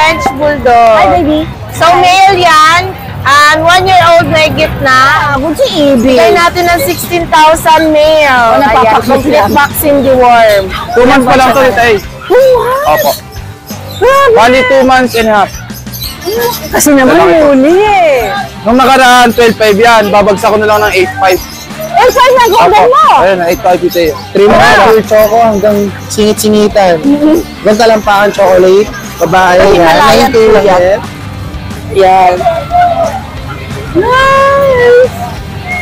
French Bulldog. Hi, baby. So, male yan. And one year old may gitna. Ah, good si Ibi. Bigay natin ng 16,000 male. Oh, Ayan, napapakit complete lang. vaccine deworm. Two months pa lang to, tay. Opo. Bali, two months and a half. Kasi naman huli eh. Nung nakaraan, 12.5 yan. Babagsak ko na lang ng 8.5. Eh, saan na golden mo? Ayun, 8.5 ito eh. 3 months pa. full choco hanggang singit-singitan. Hanggang talampakan chocolate. Babae yan. Himalayan 90 lang po yan. yan. Yan. Nice!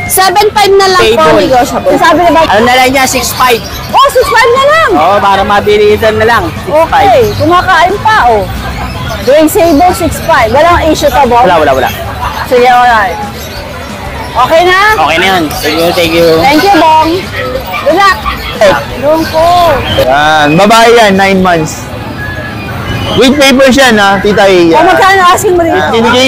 7,500 na lang po, Table. negotiable. Sabi na ba? Ano na lang yan? 6.5. Oh, 6.5 na lang! Oo, para mabilisan na lang. 6.5. Okay, kumakain pa oh. Doing sable 6.5. Walang issue to, Bob? Wala, wala, wala. Sige, alright. Okay na? Okay na yan. Thank you, thank you. Thank you, Bong. Good luck. Doon ko. Yan. Babae yan, 9 months. With papers yan ha, tita E. O, magkano asking mo rito? 15K.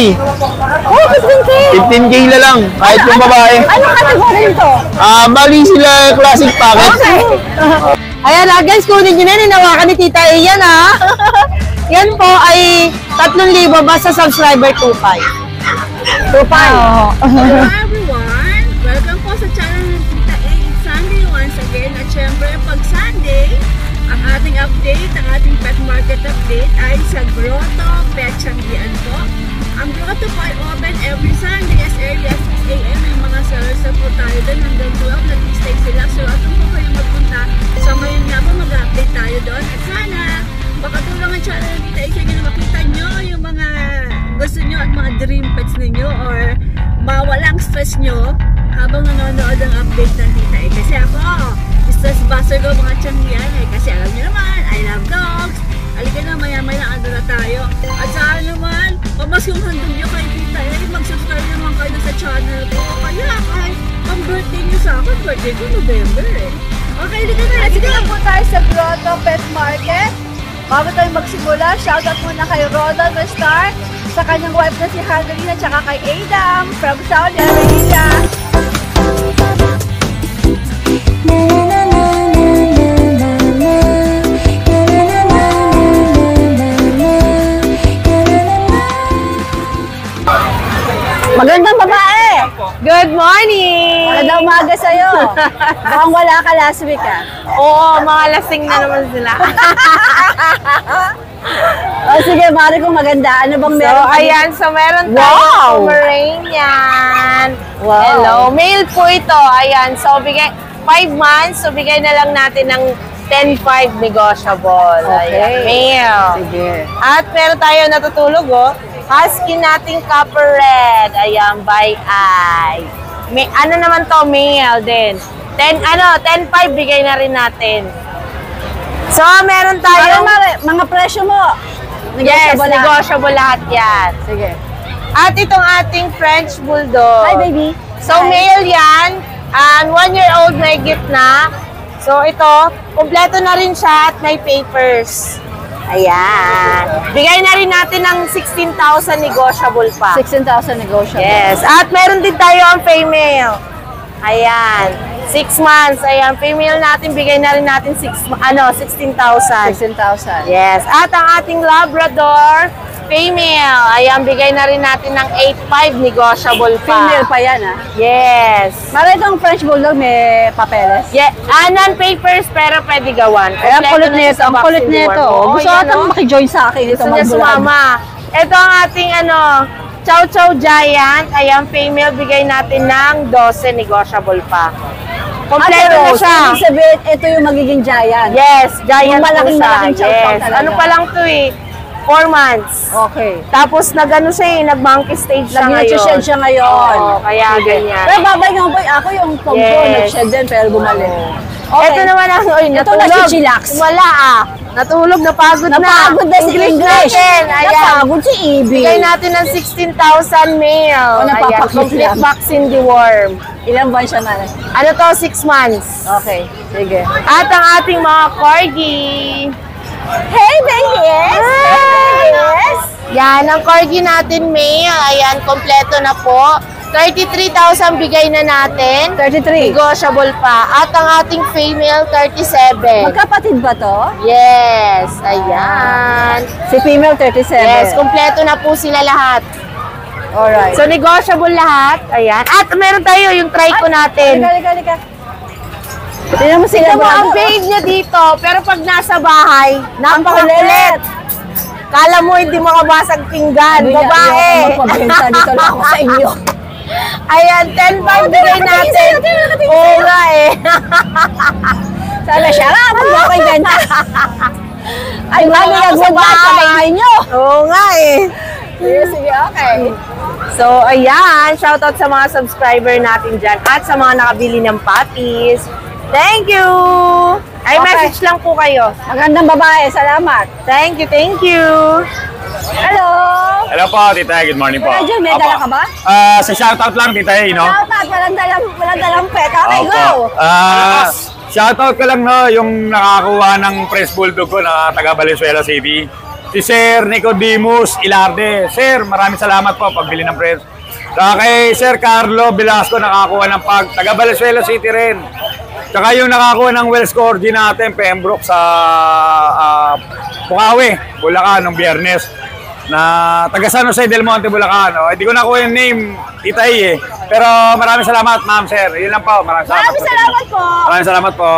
Oh, 15K. 15K na lang, kahit yung babae. Ano category nito? Ah, bali sila classic packet. Okay. Ayan na guys, kunin nyo na yun. Hinawakan ni Tita Ian ha. Yan po ay 3,000 basta subscriber 2,500. Tupay. Hello update, ang ating pet market update ay sa Grotto Pet Changian po. Ang Grotto po ay open every Sunday as early as 6 a.m. May mga sellers po tayo doon hanggang 12. Nag-stay sila. So, atong po kayo magpunta. So, ngayon nga po mag-update tayo doon. At sana, makatulong ang channel ng Tita inyo na makita nyo yung mga gusto nyo at mga dream pets ninyo or mawalang stress nyo habang nanonood ng update ng Tita A. Kasi ako, stress buster ko mga tiyangyan eh. Kasi alam nyo naman, I love dogs. Halika na, maya-maya lang ando na tayo. At saka naman, pamas kung handog nyo kay Tita A, mag-subscribe naman kayo sa channel ko. Kaya kahit ang birthday nyo sa akin, birthday ko November eh. Okay, halika na. Sige lang po tayo sa Grotto Pet Market. Bago tayo magsimula, shoutout muna kay Ronald Restar, sa kanyang wife na si Handelina, tsaka kay Adam from Saudi Arabia. Magandang babae. Good morning! Magandang umaga sa'yo. Mukhang wala ka last week ah. Oo, mga lasing na naman sila. O sige, mari kong maganda. Ano bang so, meron? ka ayan. So, meron tayong Wow! Pomeranian. Wow. Hello. Male po ito. Ayan. So, bigay, 5 months. So, bigay na lang natin ng 10-5 negotiable. Okay. Ayan. Male. Sige. At meron tayo natutulog, oh. Husky nating copper red. Ayan, by eye. May, ano naman to, male din. 10, ano, 10-5 bigay na rin natin. So, meron tayong... mare, mga presyo mo. Yes, Negotiable lahat. negotiable lahat yan. Sige. At itong ating French Bulldog. Hi, baby. So, Hi. male yan. And one year old may gitna. So, ito, kompleto na rin siya at may papers. Ayan. Bigay na rin natin ng 16,000 negotiable pa. 16,000 negotiable. Yes. At meron din tayo ang female. Ayan. 6 months. Ayan. Female natin, bigay na rin natin six, ano, 16,000. 16,000. Yes. At ang ating Labrador, female. Ayan, bigay na rin natin ng 8.5 negotiable pa. Female pa yan ah. Yes. Mare, itong French Bulldog may papeles. Yeah, ah, non-papers pero pwede gawan. Ay, ang kulit nito. Ang kulit nito. Oo, Gusto ata oh. makijoin sa akin Gusto niya sumama. Ito ang ating ano, Chow Chow Giant. Ayan, female, bigay natin ng 12 negotiable pa. Kompleto na siya. Ibig sabihin, ito yung magiging giant. Yes, giant Yung malaking- po siya. malaking chow chow yes. talaga. Ano pa lang to eh, 4 months. Okay. Tapos nagano siya eh, nag-monkey stage siya ngayon. Nag-shed siya ngayon. Oo, kaya ganyan. Pero babay nga po, ako yung pog ko, Yes. nag-shed din, pero bumalik. Ito naman ang, oy, Ito natulog. nagchichillax. Wala ah. Natulog, napagod na. Napagod na si English. natin. Ayan. Napagod si Ibi. Bigay natin ng 16,000 male. Oh, Ayan, napapakit complete lang. vaccine deworm. Ilang buwan siya na? Ano to, 6 months. Okay, sige. At ang ating mga corgi. Hey, babies! Hey, babies! Yan, ang corgi natin male. Ayan, kompleto na po. 33,000 bigay na natin. 33. Negotiable pa. At ang ating female, 37. Magkapatid ba to? Yes, ayan. Si female 37. Yes, kumpleto na po sila lahat. Alright. So, negotiable lahat. Ayan. At meron tayo yung trico natin. Halika, halika, halika. Tingnan mo sila. Tignan mo, ang brother. babe niya dito. Pero pag nasa bahay, napakakulit. Kala mo hindi makabasag pinggan. Niya, Babae. ayoko magpabenta dito lang ako sa inyo. Ayan, 10 pound bigay nakatingin natin. tingnan, Oo nga eh. Sana siya nga, pag mo ako ibenta. Ay, mami, Wala ako sa bahay. niyo. Oo nga eh. Sige, sige, okay. So, ayan. Shoutout sa mga subscriber natin dyan at sa mga nakabili ng patties. Thank you! Ay, Okay. message lang po kayo. Magandang babae, salamat. Thank you, thank you. Hello! Hello po, Tita. Good morning po. Jun, may Opo. dala ka ba? Ah, sa shoutout lang, Tita, eh, no? Shout out, walang dalang, walang dalang pet. Okay, Opo. go! Ah, shoutout ko lang, no, yung nakakuha ng press bulldog ko na taga Valenzuela City. Si Sir Nicodemus Ilarde. Sir, maraming salamat po pagbili ng press. Saka kay Sir Carlo Velasco nakakuha ng pag taga Valenzuela City rin. Tsaka yung nakakuha ng Wells Corgi natin, Pembroke sa ah, Pukawi, Bulacan, nung biyernes. Na taga San Jose del Monte, Bulacan. Oh, hindi ko nakuha yung name, Tita E, eh. Pero maraming salamat, ma'am, sir. Yun lang po. Maraming salamat. Maraming po. salamat po. Maraming salamat po.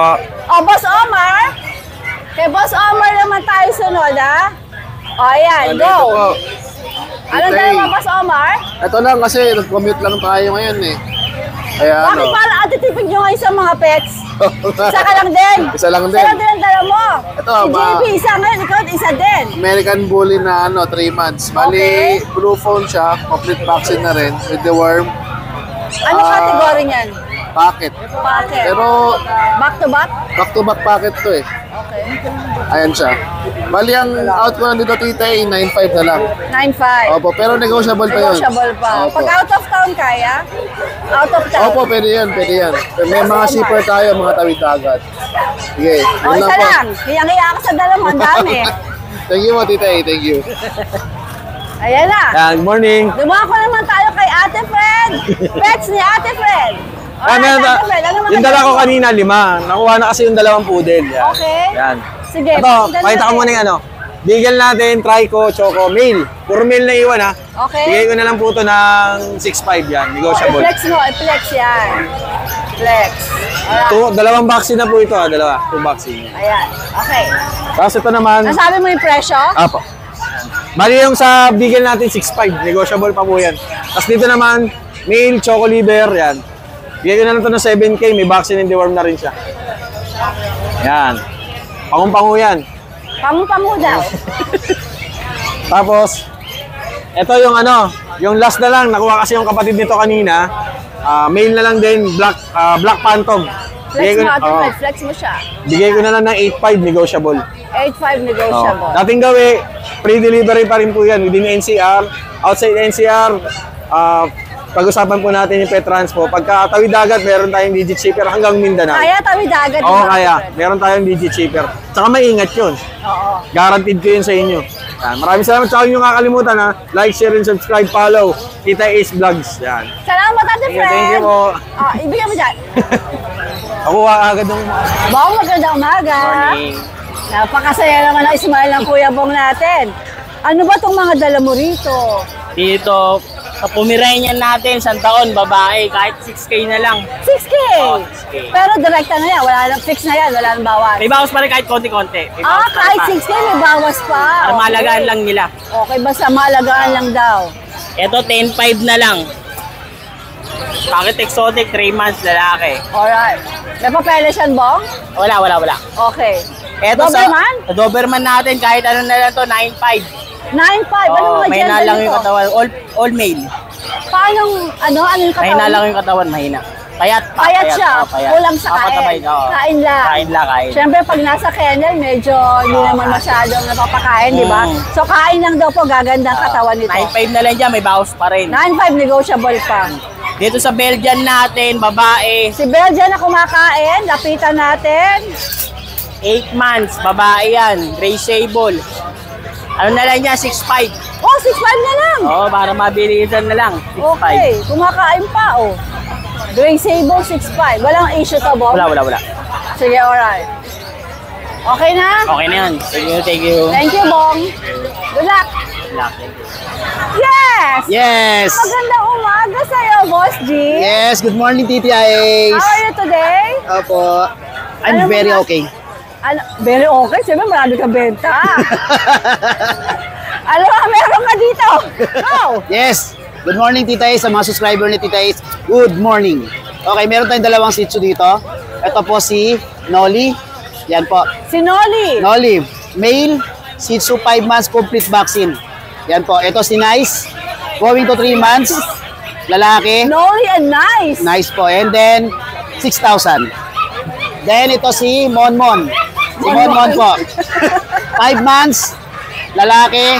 O, Boss Omar. Kay Boss Omar naman tayo sunod, ha? O, ayan, go. Anong dala mo, Boss Omar? Ito lang kasi nag-commute lang tayo ngayon eh. Kaya Bakit ano. parang atitipid nyo ngayon sa mga pets? Isa ka lang din. Isa lang din. Isa lang din ang dala mo. Ito, si ma- JB, isa ngayon, ikaw isa din. American Bully na ano, 3 months. Bali, Okay. blue phone siya, complete vaccine na rin with the worm Ano Ah. category niyan? packet. Packet. Pero back to back? back to back packet to eh. Okay. Ayan siya. Bali, ang out ko nandito tita eh, 9.5 na lang. 9.5. Opo, pero negotiable pa yun. Negotiable pa. Opo. Pag out of town kaya? Out of town. Opo, pwede yan, pwede yan. May mga shipper tayo, mga tawid dagat. Sige, O, yun isa lang po. lang. Hiyang-hiya ka sa dala mo. Ang dami. thank you mo, tita eh, thank you. Ayan na. Yan, morning. Dumako naman tayo kay Ate Fred. Pets ni Ate Fred. Ah. Ano mga yung dala ko kanina, lima. Nakuha na kasi yung dalawang poodle. Yan. Okay. Yan. Sige. Ito, pakinggan pakita ko natin. muna yung ano. Bigel natin, Trico, Choco, Mail. Puro mail na iwan ha. Okay. Bigay ko na lang po ito ng 6.5 yan, negotiable. I-flex mo. I-flex yan. Flex. Alright. Two, dalawang vaccine na po ito ha, dalawa. Two vaccine. Ayan. Okay. Tapos ito naman, Nasabi mo yung presyo? apo. Bali yung sa bigel natin 6.5, negotiable pa po yan. Tapos dito naman, mail, Choco Liver, yan. Bigay ko na lang ito ng 7K, may vaccine and deworm na rin siya. Yan. Pangung-pangu yan. Pamu-pamu daw. Tapos, ito yung ano, yung last na lang, nakuha kasi yung kapatid nito kanina. Ah, mail na lang din, Black ah, Black Phantom. Flex mo, na- Ate. Fred. Flex mo siya. bigay ko na lang ng 8.5 negotiable. 8.5 negotiable. Oh. Dating gawi, free delivery pa rin po yan within NCR. Outside NCR, ah, pag-usapan po natin yung pet transpo. Pagka tawid dagat, meron tayong digit shipper hanggang Mindanao. Kaya tawid agad. Oo, kaya. Meron tayong digit shipper. Tsaka maingat yun. Oo. Guaranteed ko yun sa inyo. Yan. Maraming salamat. Tsaka yung kakalimutan ha. Like, share, and subscribe, follow. Tita Ace Vlogs. Yan. Salamat, Ate Fred. thank you po. Ah, ibigay mo dyan. Ako agad ng Bong, magandang umaga. morning. Napakasaya naman ang smile ng Kuya Bong natin. Ano ba itong mga dala mo rito? Dito, sa Pomeranian natin, isang taon, babae, kahit 6K na lang. 6K. Oh, 6K. Pero direkta na yan. Wala nang fix na yan. Wala nang bawas. May bawas pa rin kahit konti-konti. May Ah, bawas pa rin kahit pa. 6K may bawas pa. Para maalagaan lang nila. Okay, basta maalagaan lang daw. Ito, 10.5 na lang. Packet exotic, 3 months, lalaki. Alright. May papeles yan, Bong? Wala, wala, wala. Okay. Ito Doberman? sa Doberman natin, kahit ano na lang to, 9.5. 9.5. Ano Oh, mga gender na lang nito? yung katawan. All, all male. Paano, ano, ano yung katawan? Mahina lang yung katawan, mahina. Payat pa. Payat siya. oh, payat. Kulang sa Oh, kain. patabay, oo. Kain lang. Kain lang, kain. Siyempre, pag nasa kennel, medyo hindi naman masyadong napapakain, di ba? Mm. So, kain lang daw po, gagandang katawan nito. 9.5 na lang dyan, may bawas pa rin. 9.5 negotiable pa. Dito sa Belgian natin, babae, Si Belgian na kumakain, lapitan natin. 8 months, babae yan, gray sable. Ano na lang niya, 6'5". Oh, Oo, 6.5 na lang. Oo, para mabilisan na lang. 6.5. Okay, kumakain pa, oh. Gray Sable, 6.5. Walang issue to, Bob? Wala, wala, wala. Sige, alright. Okay na? Okay na yan. Thank you, thank you. Thank you, Bong. Good luck. Luck. Yes! Yes! Magandang umaga sa'yo, Boss G. Yes, good morning, Titi Ice. How are you today? Opo. I'm mo very na- okay. Ano, very okay. Siyempre, marami ka benta. ano ka, meron ka dito? Go! yes. Good morning, Tita Ace. Sa mga subscriber ni Tita Ace, good morning. Okay, meron tayong dalawang Shih Tzu dito. Ito po si Nolly. Yan po. Si Nolly. Nolly, male, Shih Tzu 5 months complete vaccine. Yan po. Ito si Nice, going to 3 months. Lalaki. Nolly and nice. Nice po. And then, 6,000. Then, ito si Monmon. Si Monmon po. 5 months, lalaki.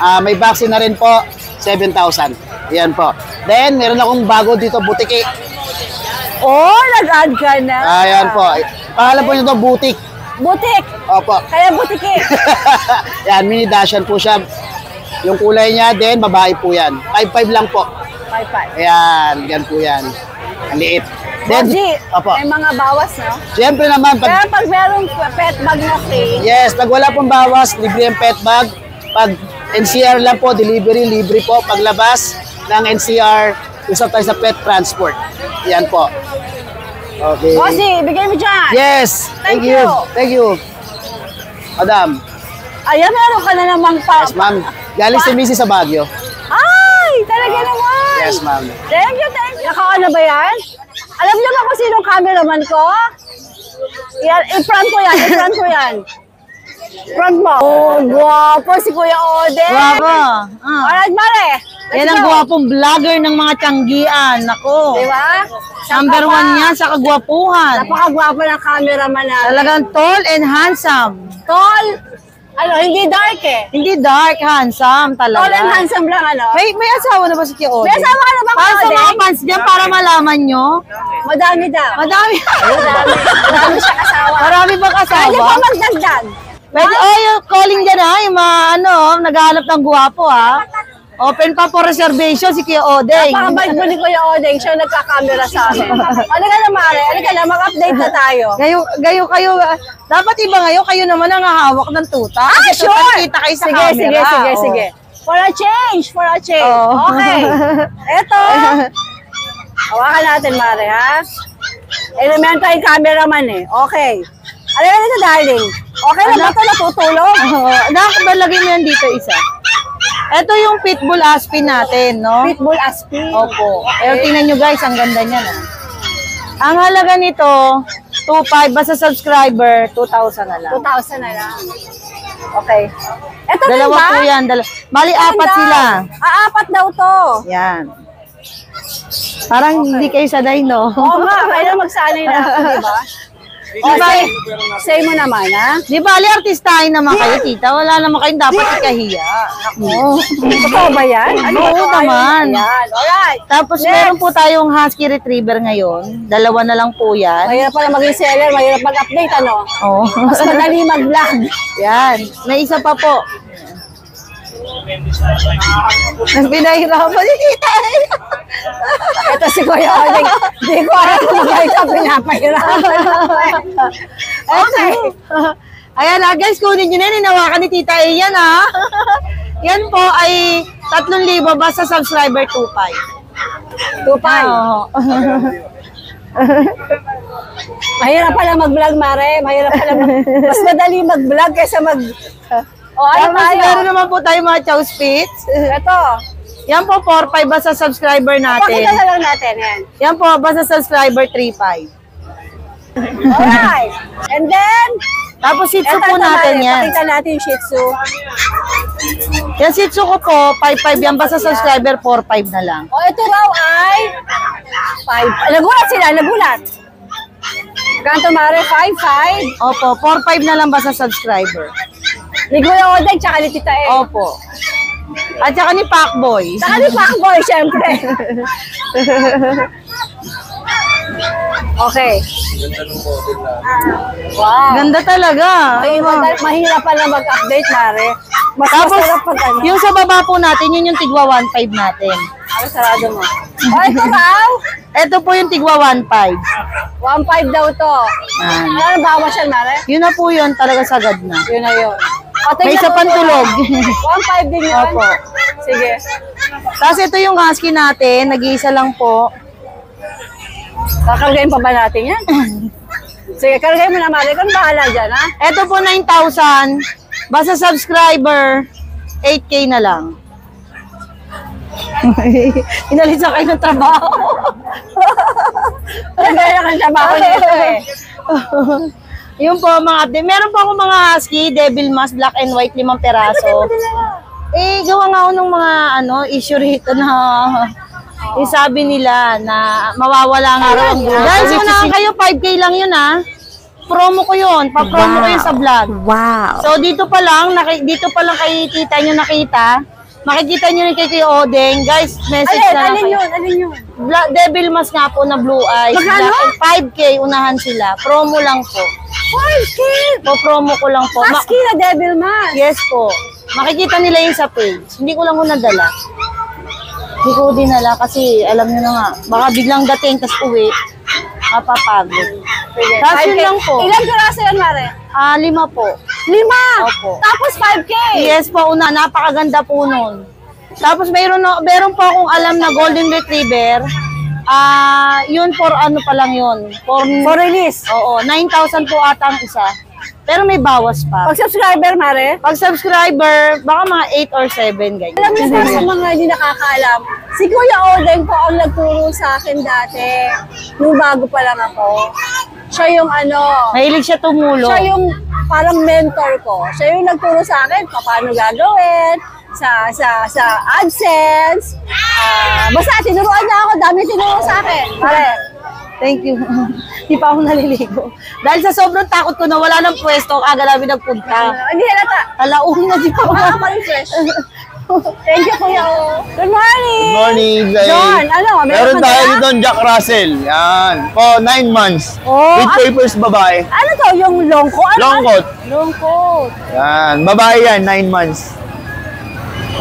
Ah, may vaccine na rin po, 7,000. Yan po. Then, meron akong bago dito, butiki. Oh, nag-add ka na. Ayan po. Pangalan po nito, butik. Butik. Opo. Kaya butiki. yan, mini dashan po siya. Yung kulay niya, then babae po yan. 5'5 lang po. 5-5. Ayan, yan po yan. Ang liit. Boss G, Opo. may mga bawas, no? Siyempre naman, pag Kaya pag merong pet bag na free, Yes, pag wala pong bawas, libre ang pet bag. Pag NCR lang po, delivery, libre po. Paglabas ng NCR, usap tayo sa pet transport. Yan po. Okay. Bossy, bigay mo dyan. Yes, thank, Thank you. you. Thank you. Madam, Ayan, meron ka na namang pa. yes ma'am. Galing si Missy sa Baguio. Ay, talaga naman. Yes ma'am. Thank you, thank you. Naka-ano ba yan? Alam niyo ba kung sinong cameraman ko? Yan, i-front ko yan, i-front ko yan. Front mo. Oh, guwapo si Kuya Ode. Guwapo. Ah. Alright, Mare. Yan ang go. gwapong vlogger ng mga tiyanggian. Nako. Di ba? Number Saka one yan sa kagwapuhan. Napakagwapo ng cameraman natin. Talagang tall and handsome. Tall. Ano, hindi dark eh. Hindi dark, handsome talaga. Tall and handsome lang, ano? May, may asawa na ba si Ode? May asawa ka na ba, Para sa mga fans dyan, para malaman nyo. Madami daw. Madami. Madami. Madami siya kasawa. Marami bang Pwede asawa? pa magdagdag. Pwede, oh, yung calling dyan ha, yung mga ano, naghahanap ng guwapo ha. Open pa for reservation si Kuya Odeng. Napakabait mo ni Kuya Odeng, siya nagka-camera sa amin. Halika na, Mare. Halika na, mag-update na tayo. Gayo, gayo kayo, ah, dapat iba ngayon, kayo naman ang hahawak ng tuta. Ah, Kasi sure! kita kayo sa sige, camera. sige, sige, Oh. sige. For a change, for a change. Oh. Okay. Eto. Hawakan natin, Mare, ha? Elemento yung cameraman eh. Okay. Halika dito, darling. Okay na ba ito natutulog? Oo. Nakabalagay mo yan dito isa. Ito yung pitbull aspin natin, no? Pitbull Aspi. Opo. Pero tingnan nyo guys, ang ganda niya, no? Ang halaga nito, 2.5 basta subscriber, 2,000 na lang. 2,000 na lang. Okay. Ito Dalawa ba? po yan. Dala- Bali, apat Ganda. sila. Ah, apat daw to. Yan. Parang hindi kayo sanay, no? Oo nga, kailan magsanay na ako, di ba? O, say, say mo naman, ha? Di bali, artistahin naman kayo, tita. Wala naman kayong dapat ikahiya. Ako. Totoo ba yan? Ano Oo ba naman. Yan. Alright. Tapos Next. meron po tayong Husky Retriever ngayon. Dalawa na lang po yan. Mahirap pala maging seller, mahirap mag-update, ano? Oo. Mas madali mag-vlog. Yan. May isa pa po. Mas pinahirapan ni tita. Ito si Kuya Oleg. Hindi ko alam kung bakit ka pinapahirapan. okay. Ayan na guys, kunin nyo na yun. Hinawakan ni Tita A yan ha. yan po ay 3,000 basta subscriber 2.5. Tupay. Oo. Mahirap pala mag-vlog, Mare. Mahirap pala mag Mas madali mag-vlog kaysa mag... O, ano Tapos tayo? meron naman po tayo mga chow spits. Ito. Yan po 4.5 basta subscriber Pakita natin. na lang natin, yan. Yan po basta subscriber 3.5. Alright. And then, Tapos Shih Tzu eto po ito, natin yan. Pakita natin yung Shih Tzu. Yan Shih Tzu ko po, 5.5 yan basta subscriber 4.5 na lang. O, ito raw ay... Five. Nagulat sila, nagulat. Kanto, Mare, 5-5. Opo, 4.5 na lang basta subscriber. Ni Kuya Oleg, tsaka ni Tita E. Opo. At saka ni Pacboy. Saka ni Pacboy, syempre. okay. Wow. Ganda talaga. Ay, Ay, mahirap pala mag-update, Mare. Mas Tapos, masarap pag ano. yung sa baba po natin, yun yung tigwa 1.5 natin. Ay, sarado mo. O, ito raw. Ito po yung tigwa 1.5. 1.5 daw to. Ano bawas yan, Mare? Yun na po yun, talaga sagad na. Yun na yun. O, May isa pang po. tulog. 1.5 din yun? Opo. Sige. Tapos ito yung husky natin, nag-iisa lang po. Kakargayin pa ba natin yan? Sige, kargayin mo na, Mare. Kung bahala dyan, ha? Ito po 9,000. Basta subscriber, 8K na lang. Inalis ako kayo ng trabaho. Kaya ang trabaho nito eh. Yun po mga update. Meron po ako mga husky, devil mask, black and white, limang peraso. Eh, gawa nga ako ng mga ano, issue rito na eh, sabi nila na mawawala nga raw ang buhay. Guys, unahan kayo, 5K lang yun ah. Promo ko yun. Pa-promo ko yun sa vlog. Wow. So dito pa lang, naki, dito pa lang kay tita nyo nakita. Makikita nyo rin kay Kuya Odeng. Guys, message Alin, na lang alin kayo. yun, alin yun. Bla- Devil Mask nga po na blue eyes. Magkano? Black- 5K, unahan sila. Promo lang po. 5K! Po, promo ko lang po. Ma- Husky na devil man. yes po. Makikita nila yun sa page. Hindi ko lang ko nadala. Hindi ko dinala kasi alam nyo na nga. Baka biglang dating tas uwi. Mapapagod. Tapos 5K. yun lang po. Ilang piraso yan, Mare? Ah, lima po. Lima! Opo. Tapos 5K! Yes po, una. Napakaganda po nun. Tapos mayroon, no, mayroon po akong alam na Golden Retriever. Ah, yun for ano pa lang yun. For, For release. Oo, 9,000 po ata ang isa. Pero may bawas pa. Pag subscriber, Mare, Pag subscriber, baka mga 8 or 7 ganyan. alam niyo sa mga hindi nakakaalam, si Kuya Odeng po ang nagturo sa akin dati, nung bago pa lang ako. Siya yung ano, Mahilig siya tumulong. siya yung parang mentor ko. Siya yung nagturo sa akin paano gagawin, sa sa sa AdSense. Ah, basta tinuruan niya ako, dami tinuro sa akin. Pare, Thank you. Di pa ako naliligo. Dahil sa sobrang takot ko na wala ng pwesto, aga namin nagpunta. hindi halata. Alauna na di pa ako. Baka pa refresh. Thank you, Kuya. O. Good morning! Good morning, Zay. John, ano? Meron tayo dito Jack Russell. Yan. Po, 9 months. Oh, With ah- papers babae. Ano to? Yung long coat? Ano? Long coat. Long coat. Yan. Babae yan, 9 months.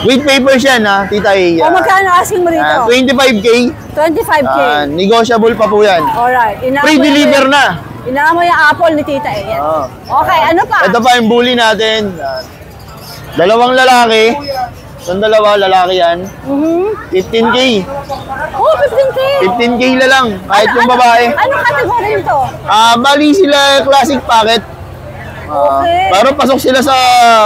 With papers yan, ha, Tita A. O Yan. magkano asking mo rito? Yan, 25K. 25K. Yan. negotiable pa po yan. Alright. Inaamo Free yung- deliver na. Inaamo yung apple ni Tita. Yan. Oo. Okay, ano pa? Ito pa yung bully natin. Yan. Dalawang lalaki. Itong dalawa, lalaki yan. Mhm. 15K. Oh, 15K. 15K na lang. Kahit yung Ano- babae. Anong category nito? Ah, bali sila classic packet. Ah, Okay. Pero pasok sila sa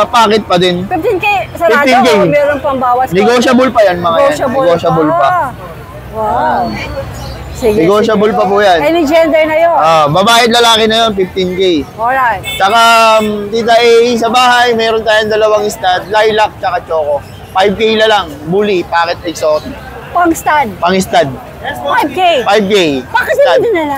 packet pa din. 15K sarado 15K. o meron pang bawas? Negotiable pa yan, mga yan. Negotiable, Negotiable pa. Wow. Sige, Negotiable sige. pa po yan. Any gender na yun? Ah, babae at lalaki na yun, 15K. Alright. Tsaka, um, tita A, sa bahay, meron tayong dalawang stud, lilac tsaka choco. 5K na lang, bully, packet exotic. Pang stud. Pang stud, 5K. 5K. Bakit Stud. hindi nila?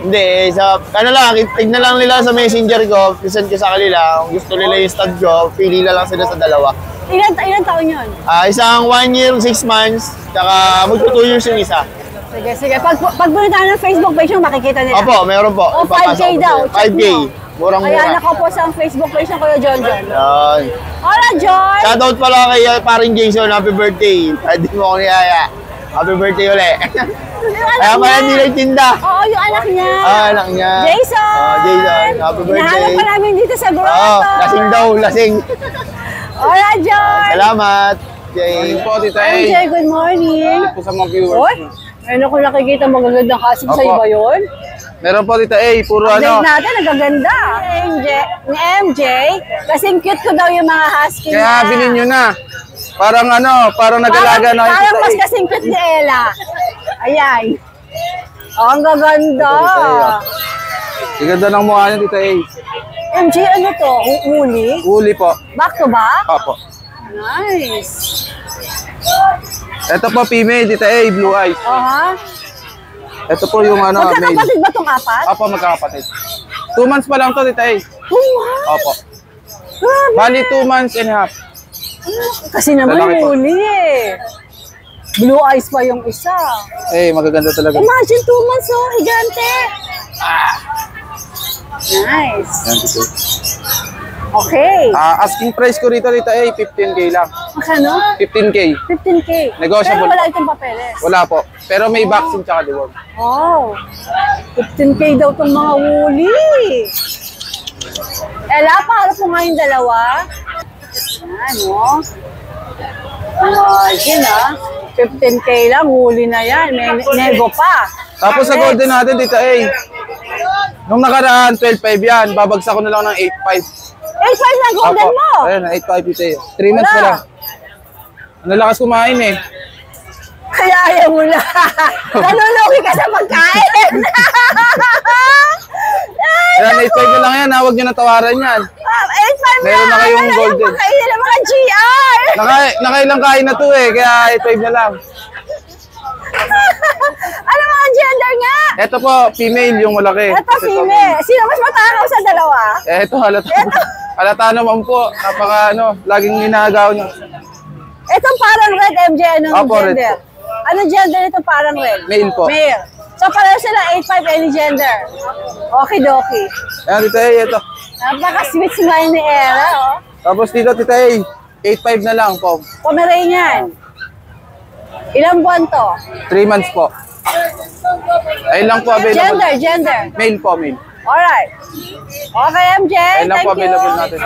Hindi, eh, sa, ano lang, tignan lang nila sa messenger ko, present ko sa kanila, kung gusto nila yung stud ko, pili na lang sila sa dalawa. Ilan, ilan taon yun? Ah, isang 1 year, 6 months, tsaka magpo 2 years yung isa. Sige, sige. Pag, pag punta ng Facebook page mo, makikita nila. Opo, meron po. O, 5K Ipapasok ko daw. po. Check 5K. mo. Murang-mura. Ayan, ako po sa Facebook page ng Kuya John John. Yan. Alright, John! Shoutout pala kay uh, paring Jason. Happy birthday. Pwede mo ako niyaya. Happy birthday ulit. Kaya pala niya. hindi nagtinda. Oo, yung anak niya. Ah, anak niya. Jason! Ah, Jason. Happy birthday. Hinahanap pa namin dito sa grotto. Oo, lasing daw, lasing. Alright, John! Salamat. Jay. po, Tita. MJ, good morning. Po sa mga viewers. Oy, ayun ako nakikita magagandang Opo. sa'yo ba yun? Meron po, Tita A. Puro Update ano. natin, nagaganda. Ni MJ, ni MJ, kasing cute ko daw yung mga husky Kaya niya. bilhin nyo na. Parang ano, parang nag-alaga na parang mas A. kasing cute ni Ella. Ayan. Oh, ang gaganda. Ang ganda ng mukha niya, Tita A. MJ, ano to? Uli? Uli po. Back to back? Opo. Nice. Ito po, female, Tita A, blue eyes. Aha. Ito po yung ano. Magkakapatid ba tong apat? Opo, magkakapatid. Two months pa lang to, Tita A. Two months? Opo. Grabe. Bali, two months and a half. Kasi naman Lalaki po. uli eh. Blue eyes pa yung isa. Eh, magaganda talaga. Imagine two months oh, higante. Nice. Yan, Tita A. Okay. Ah, asking price ko rito, Tita A, 15K lang. Magkano? 15K. 15K. Negotiable. Pero wala itong papeles. Wala po. Pero may vaccine tsaka deworm. Oh. 15K daw itong mga huli. Ella, paano po nga yung dalawa? Yan, oh. Imagine, ah. 15K lang, huli na yan. May nego pa. Tapos sa golden natin, Tita A, nung nakaraan, 12.5 yan. Babagsak ko na lang ng 8.5. 8.5 na golden Apo. mo. Ayun, 8.5 Tita A. 3 months Wala. pa lang. Ang lakas kumain eh. Kaya ayaw mo na. Nanunuki ka sa pagkain. Ayan, 8.5 na lang yan. ha. Huwag nyo natawaran yan. Ah, 8.5 Meron na kayong golden. pagkain ng mga GR? Naka, nakailang kain na to eh, kaya 8.5 na lang. Ano mga gender nga? Ito po, female yung malaki. Ito, female. Sino mas matakaw sa dalawa? Eh, ito halata. halata naman po. Napaka ano, laging ninagaw nyo. Itong parang red MJ, anong Apo, red gender? Anong gender ito parang red? Male po. Male. So pareho sila 8'5 any gender. Okay, dokie. Ayan, Tita A, ito. Napaka-sweet smile ni Era, oh. Tapos dito, Tita A, 8.5 na lang po. Pomeranian. Ilang buwan to? 3 months po. Ayun lang po available. Gender, gender. Male po, male. Alright. Okay, MJ. Ayun lang Thank po you. available natin.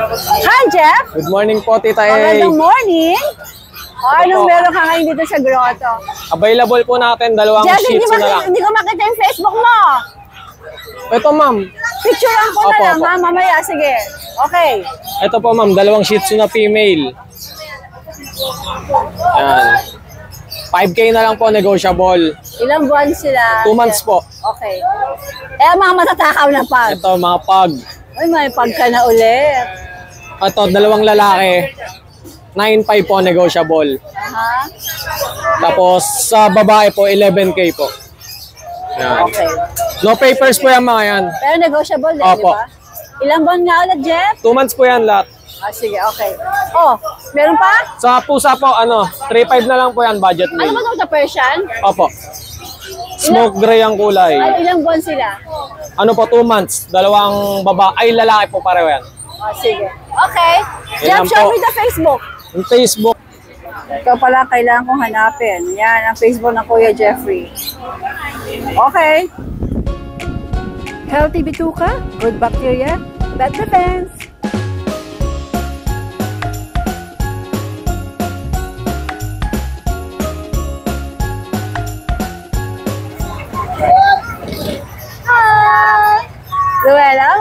Hi, Jeff. Good morning po, Tita Magandang morning. O, anong meron ka ngayon dito sa grotto? Available po natin, dalawang Jeff, shih hindi, tzu na maki- lang. hindi ko makita yung Facebook mo. Ito ma'am, Picturean ko na Opo, lang, opo. ha? Mamaya, sige. Okay. ito po ma'am, dalawang shih tzu na female. Yan. 5K na lang po, negotiable. Ilang buwan sila? 2 months po. Okay. Eh, mga matatakaw na pag. Ito, mga pag. Ay, may pagka na ulit. Ito, dalawang lalaki. 9.5 po, negotiable. Ha? Tapos, sa babae po, 11K po. Yan. Okay. No papers po yan mga yan. Pero negotiable din, di Opo. ba? Ilang buwan nga ulit, Jeff? 2 months po yan lahat. Ah, sige, okay. Oh, meron pa? Sa pusa po, ano, 3.5 na lang po yan, budget Ano ba meal. ito sa Persian? Opo. Smoke gray ang kulay. Ay, ilang buwan sila? Ano po, 2 months. Dalawang baba, ay lalaki po pareho yan. Oh, sige. Okay. Jeff, Ilan show po? me the Facebook. Yung Facebook, Ito pala kailangan kong hanapin. Yan, ang Facebook ng Kuya Jeffrey. Okay. Healthy bituka, good bacteria, bad defense.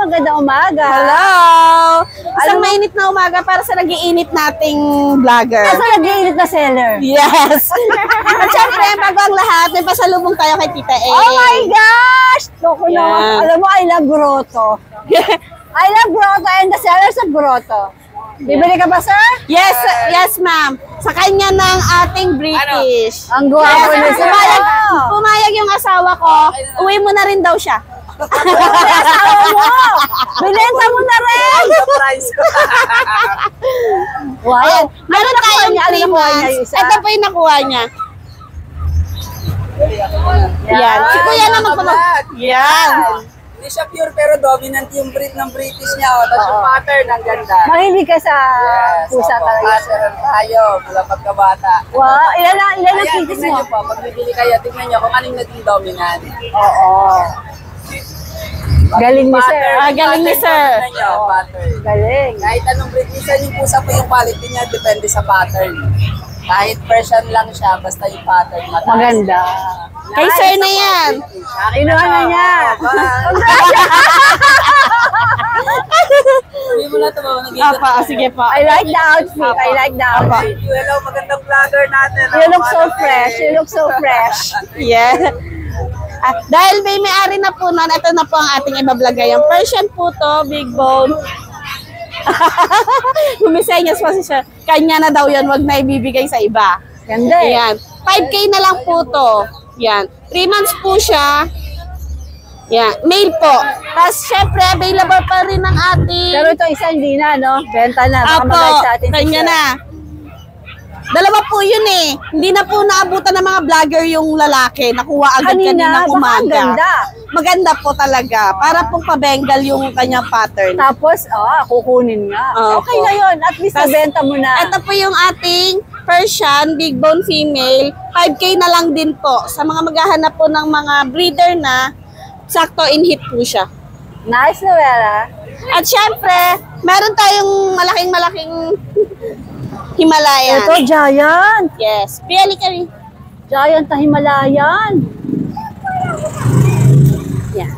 Magandang umaga. Hello! Alam Isang mo- mainit na umaga para sa nagiinit nating vlogger. Asa nag-iinit na seller? Yes! At syempre, bago ang lahat, may pasalubong tayo kay Tita A. Oh my gosh! Loko na. Yan. Alam mo, I love grotto. I love grotto and the sellers of grotto. Bibili ka ba, sir? Yes, yes ma'am. Sa kanya ng ating British. Ang gwapo Yes, ni sir. pumayag, pumayag yung asawa ko, uwi mo na rin daw siya. Asawa mo! Binenta mo na rin! wow. Ayan, meron Ano tayong niya? Ano 3 nakuha niya, months. Ito po yung nakuha niya. Yan. Si Kuya na magpapag... Yan. Hindi siya pure pero dominant yung breed ng British niya. O, tapos yung pattern, ang ganda. Mahilig ka sa pusa Opo, talaga. pattern tayo, mula pagkabata. Wow, ilan na, ilan ang Ayan, kitis tignan mo? niyo po, pag bibili kayo, tignan niyo kung anong naging dominant. Oo. Galing ni sir. Ah, galing ni sir. pattern. Galing. Kahit anong breed, minsan yung pusa po yung quality niya, depende sa pattern. Kahit Persian lang siya, basta yung pattern mataas. Maganda. Kay sir na yan. Kinuha na niya. Hindi mo na ito, nag Apa, sige po. I like the outfit. I like the outfit. Hello, magandang vlogger natin. You look so fresh. You look so fresh. Yeah. Ah, dahil may may-ari na po nun, ito na po ang ating ibablagay. Yung Persian po to, big bone. Gumisenyas pa siya. Kanya na daw yan, wag na ibibigay sa iba. Ganda eh. Ayan. 5K na lang po to. Yan. 3 months po siya. Yan. Male po. Tapos, syempre, available pa rin ang ating... Pero ito isa hindi na, no? Benta na. Baka Apo, sa atin. kanya na. Dalawa po yun eh. Hindi na po naabutan ng mga vlogger yung lalaki. Nakuha agad Kanina, kanina, umaga. ganda. Maganda po talaga. Para pong pabengal yung kanyang pattern. Tapos, ah, kukunin nga. Opo. okay na yun. At least Tas- nabenta mo na. Ito po yung ating Persian, big bone female. 5K na lang din po. Sa mga maghahanap po ng mga breeder na, sakto in hit po siya. Nice, Noela. At syempre, meron tayong malaking-malaking Himalayan. Ito, giant. Yes. Pili ka rin. Giant na Himalayan. Yeah.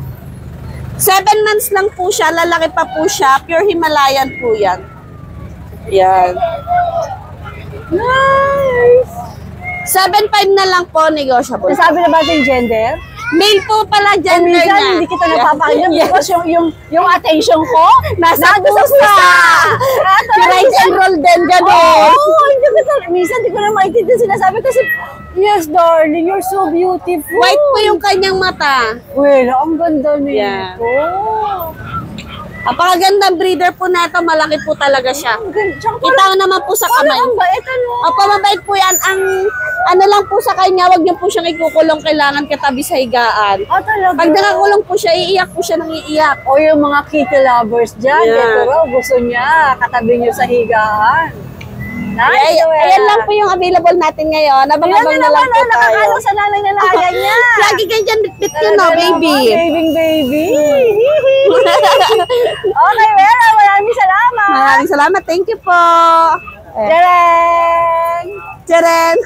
Seven months lang po siya. Lalaki pa po siya. Pure Himalayan po yan. Yan. Nice. 7.5 na lang po negotiable. Nasabi na ba ito yung gender? Male po pala Eh, gender minsan, hindi kita napapakinggan Yes. because yung, yung, yung attention ko, Nasa pusa. Rise and Roll din, Oo, gano'n. hindi ko talaga, minsan hindi ko na maintindihan sinasabi kasi, yes, darling, you're so beautiful. White po yung kanyang mata. Well, ang ganda nito. Yeah. Apakagandang breeder po na ito. Malaki po talaga siya. Kita ko naman po sa kamay. Bait, ano? Mabait po yan. Ang ano lang po sa kanya, wag niyo po siyang ikukulong. Kailangan katabi sa higaan. Ah, talaga? Pag nakakulong po siya, iiyak po siya nang iiyak. O yung mga kitty lovers dyan, Yeah. ito raw, gusto niya, katabi niyo sa higaan. Nice, Ay, ayan lang po yung available natin ngayon. Ayan Abang-abang na lang po oh, tayo. nakakalo sa nanay na layan niya. Lagi kayo dyan bitbit yun, no, naman, baby. Baby, baby. okay, Vera, maraming salamat. Maraming salamat. Thank you po. Jeren! Jeren.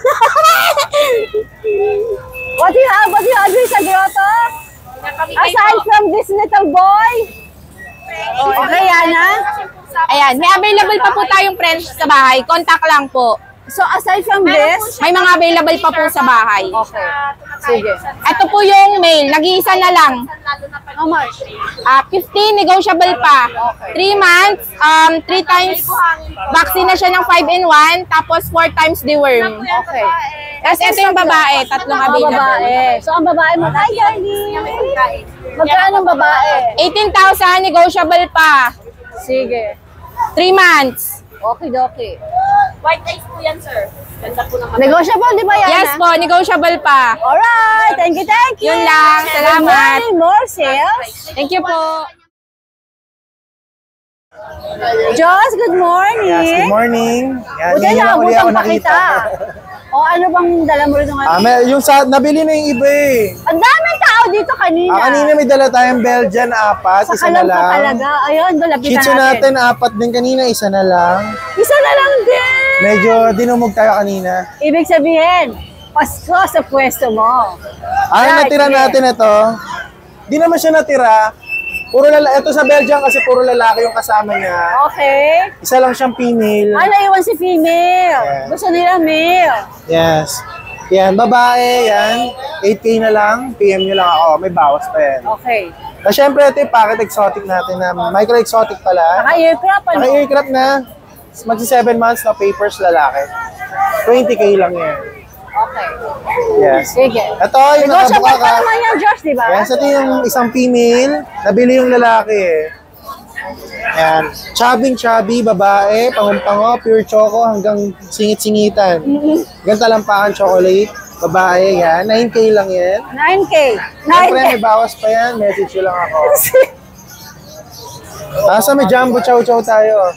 What do you have? What do you have sa grotto? Aside from this little boy? Okay, Yana? Ayan, may available pa po tayong friends sa bahay. Contact lang po. So aside from this, May mga available pa po sa bahay. okay. Sige. Ito po yung mail. Nag-iisa na lang. How much? Ah, 15, negotiable pa. 3 months, um, 3 times vaccine na siya ng 5 in 1, tapos 4 times deworm. Okay. Tapos ito yung babae, tatlong available. babae. So ang babae mo, hi, darling. Magkano ang babae? 18,000, negotiable pa. Sige. 3 months. Okay, okay. White eyes po yan, sir. Negotiable, di ba yan? Yes po, negotiable pa. Alright, thank you, thank you. Yun lang, salamat. Morning, more sales. Thank you po. Joss, good morning. Yes, good morning. Yan, Buti ngayon na, uli ako nakita. O ano bang dala mo rin ng Ah, may, yung sa, nabili na yung iba eh. Ang daming tao dito kanina. Ah, kanina may dala tayong Belgian, apat, Sa isa na kalam pa lang. talaga. Ayun, doon Shih lapitan Tzu natin. natin, apat din kanina, isa na lang. Isa na lang din. Medyo dinumog tayo kanina. Ibig sabihin, Pasko sa pwesto mo. Ang Right, natira yeah. natin ito, di naman siya natira. Puro lala, ito sa Belgium kasi puro lalaki yung kasama niya. Okay. Isa lang siyang female. Ah, naiwan si female. Yeah. Gusto nila male. Yes. Yan, babae, yan. 8K na lang. PM nyo lang ako. May bawas pa yan. Okay. Na syempre, ito yung packet exotic natin na micro-exotic pala. Naka-aircraft ano? Naka-aircraft na. Magsi 7 months na papers lalaki. 20K lang yan. Okay. Yes. Sige. Ito, yung nakabuka ka. naman yung Josh, di ba? Yes, ito yung isang female. Nabili yung lalaki eh. Yan. Chubby chubby, babae, pangumpango, pure choco hanggang singit-singitan. Hanggang talampakan chocolate. Babae, yan. 9K lang yan. 9K. Siyempre, 9K. may bawas pa yan. Message nyo lang ako. Asa may jumbo chow chow tayo.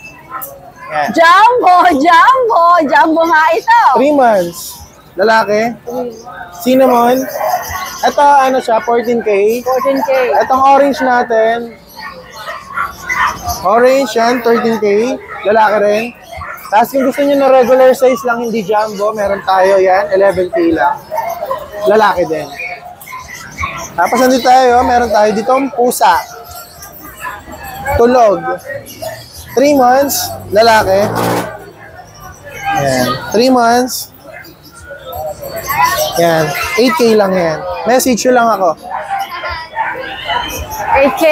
Yan. Jumbo, jumbo, jumbo nga ito. 3 months. Lalaki. Cinnamon. Ito, ano siya, 14K. 14K. Itong orange natin. Orange yan, 13K. Lalaki rin. Tapos kung gusto nyo na regular size lang, hindi jumbo, meron tayo yan, 11K lang. Lalaki din. Tapos nandito tayo, meron tayo dito ang pusa. Tulog. 3 months, lalaki. Yan. 3 months. Yan. 8K lang yan. Message nyo lang ako. 8K.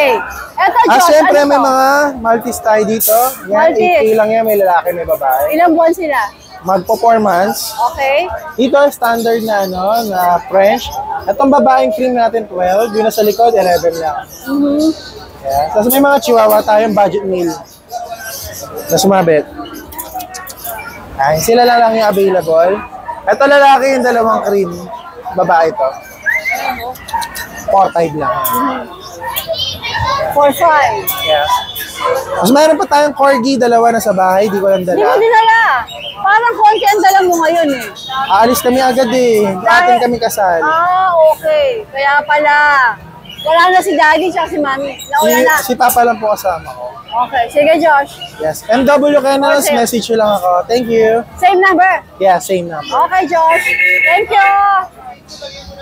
Ito, Ah, Josh, syempre ano may to? mga Maltese tayo dito. Yan, Maltese. 8K lang yan. May lalaki, may babae. Ilang buwan sila? Magpo-performance. Okay. Dito, standard na, ano, na French. Itong babaeng cream natin, 12. Yung nasa likod, 11 lang. Mhm. Yan. Tapos may mga chihuahua tayong budget meal. Na sumabit. Ay, sila lang lang yung available. Ito lalaki yung dalawang cream. Babae to. 4-5 lang. 4-5. Yeah. Mas mayroon pa tayong corgi, dalawa na sa bahay, di ko lang Hindi mo dala. dinala. Parang konti ang dala mo ngayon eh. Aalis kami agad eh. Atin kami kasal. Ah, okay. Kaya pala. Wala na si daddy tsaka si mami. Nauna Si, na. si Papa lang po kasama ko. Okay. Sige, Josh. Yes. MW Okay. message nyo lang ako. Thank you. Same number. Yeah, same number. Okay, Josh. Thank you.